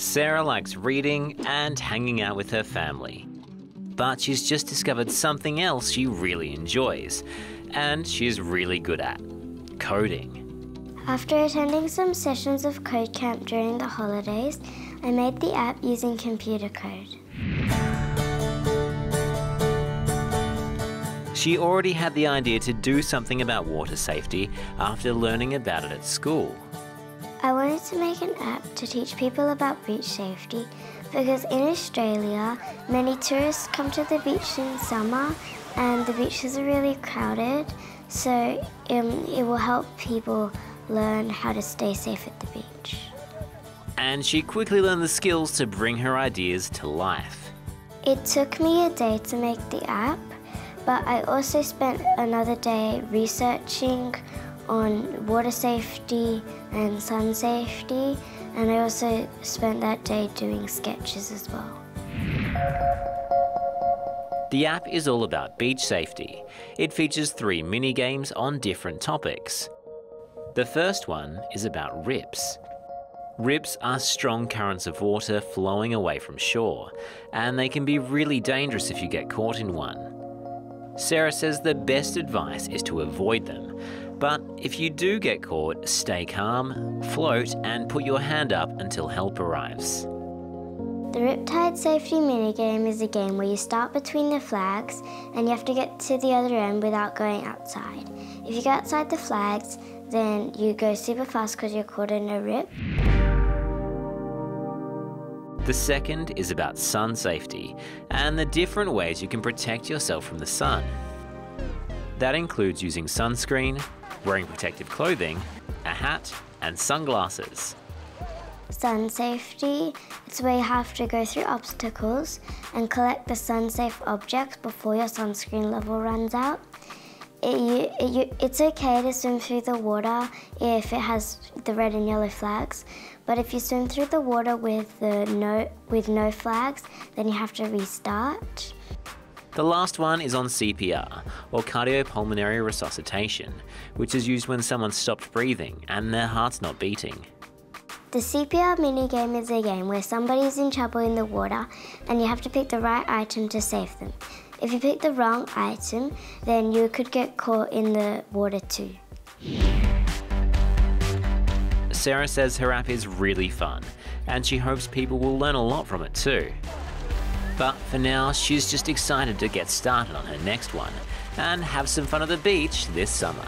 Sarah likes reading and hanging out with her family. But she's just discovered something else she really enjoys, and she's really good at coding. After attending some sessions of Code Camp during the holidays, I made the app using computer code. She already had the idea to do something about water safety after learning about it at school. I wanted to make an app to teach people about beach safety because in Australia, many tourists come to the beach in summer and the beaches are really crowded, so um, it will help people learn how to stay safe at the beach. And she quickly learned the skills to bring her ideas to life. It took me a day to make the app, but I also spent another day researching on water safety and sun safety, and I also spent that day doing sketches as well. The app is all about beach safety. It features three mini games on different topics. The first one is about rips. Rips are strong currents of water flowing away from shore, and they can be really dangerous if you get caught in one. Sarah says the best advice is to avoid them, but if you do get caught, stay calm, float, and put your hand up until help arrives. The Riptide Safety minigame is a game where you start between the flags and you have to get to the other end without going outside. If you go outside the flags, then you go super fast because you're caught in a rip. The second is about sun safety and the different ways you can protect yourself from the sun. That includes using sunscreen, wearing protective clothing, a hat, and sunglasses. Sun safety, it's where you have to go through obstacles and collect the sun safe objects before your sunscreen level runs out. It, it, it's okay to swim through the water if it has the red and yellow flags, but if you swim through the water with, the no, with no flags, then you have to restart. The last one is on CPR, or cardiopulmonary resuscitation, which is used when someone stopped breathing and their heart's not beating. The CPR minigame is a game where somebody is in trouble in the water and you have to pick the right item to save them. If you pick the wrong item, then you could get caught in the water too. Sarah says her app is really fun, and she hopes people will learn a lot from it too. But for now, she's just excited to get started on her next one and have some fun at the beach this summer.